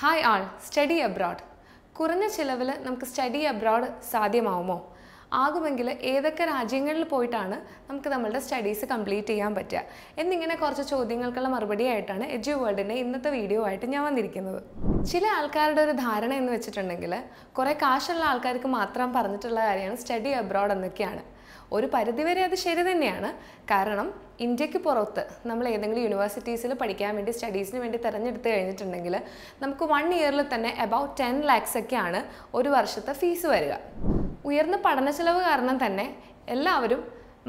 Hi ആൾ study abroad കുറഞ്ഞ ചിലവിൽ നമുക്ക് സ്റ്റഡി അബ്രോഡ് സാധ്യമാവുമോ? ആകുമെങ്കിൽ ഏതൊക്കെ രാജ്യങ്ങളിൽ പോയിട്ടാണ് നമുക്ക് നമ്മളുടെ സ്റ്റഡീസ് കംപ്ലീറ്റ് ചെയ്യാൻ പറ്റുക? എന്നിങ്ങനെ കുറച്ച് ചോദ്യങ്ങൾക്കുള്ള മറുപടി ആയിട്ടാണ് എജു വേൾഡിന്റെ ഇന്നത്തെ വീഡിയോ ആയിട്ട് ഞാൻ വന്നിരിക്കുന്നത്. ചില ആൾക്കാരുടെ ഒരു ധാരണ എന്ന് വെച്ചിട്ടുണ്ടെങ്കിൽ കുറേ കാശുള്ള ആൾക്കാർക്ക് മാത്രം പറഞ്ഞിട്ടുള്ള കാര്യമാണ് സ്റ്റഡി അബ്രോഡ് എന്നൊക്കെയാണ്. ഒരു പരിധിവരെ അത് ശരി തന്നെയാണ്. കാരണം ഇന്ത്യയ്ക്ക് പുറത്ത് നമ്മൾ ഏതെങ്കിലും യൂണിവേഴ്സിറ്റീസിൽ പഠിക്കാൻ വേണ്ടി സ്റ്റഡീസിന് വേണ്ടി തിരഞ്ഞെടുത്ത് കഴിഞ്ഞിട്ടുണ്ടെങ്കിൽ നമുക്ക് വൺ ഇയറിൽ തന്നെ അബൌട്ട് ടെൻ ലാക്സ് ഒക്കെയാണ് ഒരു വർഷത്തെ ഫീസ് വരിക. ഉയർന്ന പഠന ചെലവ് കാരണം തന്നെ എല്ലാവരും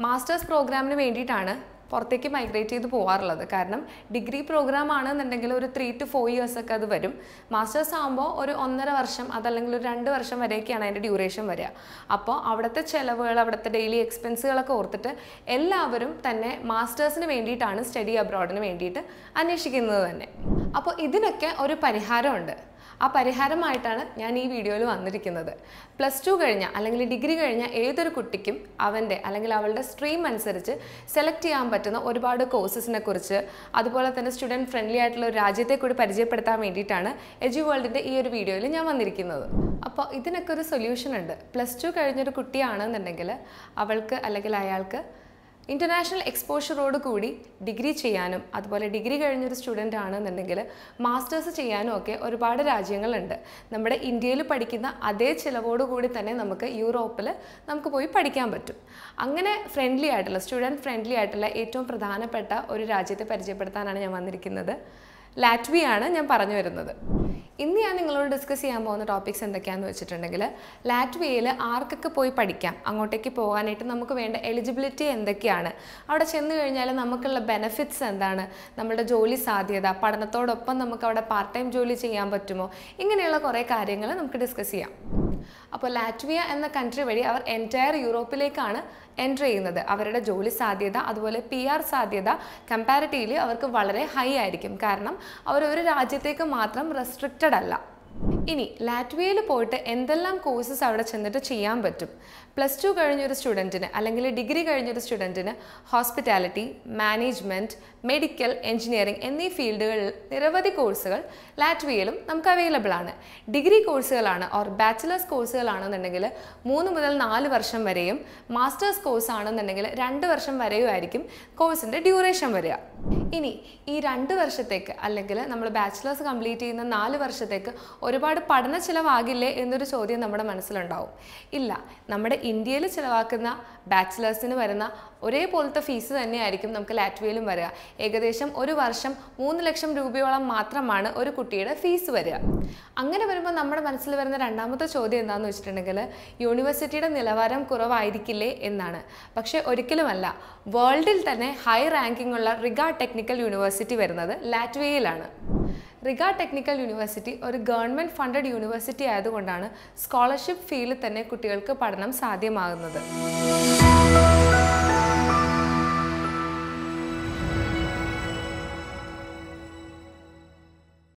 മാസ്റ്റേഴ്സ് പ്രോഗ്രാമിന് വേണ്ടിയിട്ടാണ് പുറത്തേക്ക് മൈഗ്രേറ്റ് ചെയ്ത് പോകാറുള്ളത് കാരണം ഡിഗ്രി പ്രോഗ്രാം ആണെന്നുണ്ടെങ്കിൽ ഒരു ത്രീ ടു ഫോർ ഇയേഴ്സ് ഒക്കെ അത് വരും. മാസ്റ്റേഴ്സ് ആകുമ്പോൾ ഒരു ഒന്നര വർഷം അതല്ലെങ്കിൽ ഒരു രണ്ട് വർഷം വരെയൊക്കെയാണ് അതിന്റെ ഡ്യൂറേഷൻ വരിക. അപ്പോൾ അവിടുത്തെ ചിലവുകൾ അവിടുത്തെ ഡെയിലി എക്സ്പെൻസുകളൊക്കെ ഓർത്തിട്ട് എല്ലാവരും തന്നെ മാസ്റ്റേഴ്സിന് വേണ്ടിയിട്ടാണ് സ്റ്റഡി അബ്രോഡിന് വേണ്ടിയിട്ട് അന്വേഷിക്കുന്നത് തന്നെ. അപ്പോൾ ഇതിനൊക്കെ ഒരു പരിഹാരമുണ്ട്. ആ പരിഹാരമായിട്ടാണ് ഞാൻ ഈ വീഡിയോയിൽ വന്നിരിക്കുന്നത്. പ്ലസ് ടു കഴിഞ്ഞ അല്ലെങ്കിൽ ഡിഗ്രി കഴിഞ്ഞ ഏതൊരു കുട്ടിക്കും അവന്റെ അല്ലെങ്കിൽ അവളുടെ സ്ട്രീം അനുസരിച്ച് സെലക്ട് ചെയ്യാൻ പറ്റുന്ന ഒരുപാട് കോഴ്സസിനെ കുറിച്ച് അതുപോലെ തന്നെ സ്റ്റുഡന്റ് ഫ്രണ്ട്ലി ആയിട്ടുള്ള ഒരു രാജ്യത്തെ കൂടി പരിചയപ്പെടുത്താൻ വേണ്ടിയിട്ടാണ് എജു വേൾഡിന്റെ ഈ ഒരു വീഡിയോയിൽ ഞാൻ വന്നിരിക്കുന്നത്. അപ്പോൾ ഇതിനൊക്കെ ഒരു സൊല്യൂഷൻ ഉണ്ട് പ്ലസ് ടു കഴിഞ്ഞൊരു കുട്ടിയാണെന്നുണ്ടെങ്കിൽ അവൾക്ക് അല്ലെങ്കിൽ അയാൾക്ക് ഇന്റർനാഷണൽ എക്സ്പോഷറോട് കൂടി ഡിഗ്രി ചെയ്യാനും അതുപോലെ ഡിഗ്രി കഴിഞ്ഞൊരു സ്റ്റുഡന്റ് ആണെന്നുണ്ടെങ്കിൽ മാസ്റ്റേഴ്സ് ചെയ്യാനും ഒക്കെ ഒരുപാട് രാജ്യങ്ങളുണ്ട്. നമ്മുടെ ഇന്ത്യയിൽ പഠിക്കുന്ന അതേ ചിലവോട് കൂടി തന്നെ നമുക്ക് യൂറോപ്പിൽ നമുക്ക് പോയി പഠിക്കാൻ പറ്റും. അങ്ങനെ ഫ്രണ്ട്ലി ആയിട്ടുള്ള സ്റ്റുഡന്റ് ഫ്രണ്ട്ലി ആയിട്ടുള്ള ഏറ്റവും പ്രധാനപ്പെട്ട ഒരു രാജ്യത്തെ പരിചയപ്പെടുത്താനാണ് ഞാൻ വന്നിരിക്കുന്നത്. ലാറ്റ്വിയാണ് ഞാൻ പറഞ്ഞു വരുന്നത്. ഇന്ന് ഞാൻ നിങ്ങളോട് ഡിസ്കസ് ചെയ്യാൻ പോകുന്ന ടോപ്പിക്സ് എന്തൊക്കെയാണെന്ന് വെച്ചിട്ടുണ്ടെങ്കിൽ ലാറ്റ്വിയയിൽ ആർക്കൊക്കെ പോയി പഠിക്കാം? അങ്ങോട്ടേക്ക് പോകാനായിട്ട് നമുക്ക് വേണ്ട എലിജിബിലിറ്റി എന്തൊക്കെയാണ്? അവിടെ ചെന്ന് കഴിഞ്ഞാൽ നമുക്കുള്ള ബെനഫിറ്റ്സ് എന്താണ്? നമ്മുടെ ജോലി സാധ്യത പഠനത്തോടൊപ്പം നമുക്ക് അവിടെ പാർട്ട് ടൈം ജോലി ചെയ്യാൻ പറ്റുമോ? ഇങ്ങനെയുള്ള കുറേ കാര്യങ്ങൾ നമുക്ക് ഡിസ്കസ് ചെയ്യാം. അപ്പോൾ ലാറ്റ്വിയ എന്ന കൺട്രി വഴി അവർ എന്റയർ യൂറോപ്പിലേക്കാണ് എന്റർ ചെയ്യുന്നത്. അവരുടെ ജോലി സാധ്യത അതുപോലെ പി ആർ സാധ്യത കമ്പാരിറ്റീവ്ലി അവർക്ക് വളരെ ഹൈ ആയിരിക്കും. കാരണം അവർ ഒരു രാജ്യത്തേക്ക് മാത്രം റെസ്ട്രിക്റ്റഡ് അല്ല. ഇനി ലാറ്റ്വിയയിൽ പോയിട്ട് എന്തെല്ലാം കോഴ്സസ് അവിടെ ചെന്നിട്ട് ചെയ്യാൻ പറ്റും? പ്ലസ് ടു കഴിഞ്ഞൊരു സ്റ്റുഡന്റിന് അല്ലെങ്കിൽ ഡിഗ്രി കഴിഞ്ഞൊരു സ്റ്റുഡന്റിന് ഹോസ്പിറ്റാലിറ്റി മാനേജ്മെന്റ് മെഡിക്കൽ എഞ്ചിനീയറിംഗ് എന്നീ ഫീൽഡുകളിൽ നിരവധി കോഴ്സുകൾ ലാറ്റ്വിയയിലും നമുക്ക് അവൈലബിൾ ആണ്. ഡിഗ്രി കോഴ്സുകളാണ് ഓർ ബാച്ചിലേഴ്സ് കോഴ്സുകളാണെന്നുണ്ടെങ്കിൽ മൂന്ന് മുതൽ നാല് വർഷം വരെയും മാസ്റ്റേഴ്സ് കോഴ്സ് ആണെന്നുണ്ടെങ്കിൽ രണ്ട് വർഷം വരെയും ആയിരിക്കും കോഴ്സിന്റെ ഡ്യൂറേഷൻ വരിക. ഇനി ഈ രണ്ട് വർഷത്തേക്ക് അല്ലെങ്കിൽ നമ്മൾ ബാച്ചിലേഴ്സ് കംപ്ലീറ്റ് ചെയ്യുന്ന നാല് വർഷത്തേക്ക് ഒരുപാട് പഠന ചിലവാകില്ലേ എന്നൊരു ചോദ്യം നമ്മുടെ മനസ്സിലുണ്ടാവും. ഇല്ല നമ്മുടെ ഇന്ത്യയിൽ ചിലവാക്കുന്ന ബാച്ചിലേഴ്സിന് വരുന്ന ഒരേപോലത്തെ ഫീസ് തന്നെയായിരിക്കും നമുക്ക് ലാറ്റ്വിയയിലും വരിക. ഏകദേശം ഒരു വർഷം മൂന്ന് ലക്ഷം രൂപയോളം മാത്രമാണ് ഒരു കുട്ടിയുടെ ഫീസ് വരിക. അങ്ങനെ വരുമ്പോൾ നമ്മുടെ മനസ്സിൽ വരുന്ന രണ്ടാമത്തെ ചോദ്യം എന്താണെന്ന് വെച്ചിട്ടുണ്ടെങ്കിൽ യൂണിവേഴ്സിറ്റിയുടെ നിലവാരം കുറവായിരിക്കില്ലേ എന്നാണ്. പക്ഷേ ഒരിക്കലുമല്ല വേൾഡിൽ തന്നെ ഹൈ റാങ്കിംഗ് ഉള്ള റിഗ ടെക്നിക്കൽ യൂണിവേഴ്സിറ്റി വരുന്നത് ലാറ്റ്വിയയിലാണ്. റിഗ ടെക്നിക്കൽ യൂണിവേഴ്സിറ്റി ഒരു ഗവൺമെന്റ് ഫണ്ടഡ് യൂണിവേഴ്സിറ്റി ആയതുകൊണ്ടാണ് സ്കോളർഷിപ്പ് ഫീൽഡിൽ തന്നെ കുട്ടികൾക്ക് പഠനം സാധ്യമാകുന്നത്.